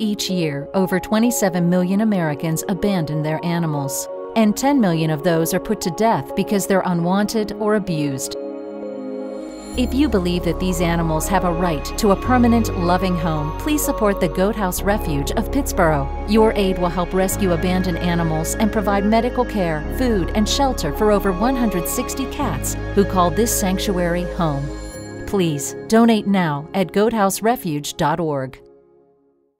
Each year, over 27 million Americans abandon their animals, and 10 million of those are put to death because they're unwanted or abused. If you believe that these animals have a right to a permanent, loving home, please support the Goat House Refuge of Pittsboro. Your aid will help rescue abandoned animals and provide medical care, food, and shelter for over 160 cats who call this sanctuary home. Please donate now at goathouserefuge.org.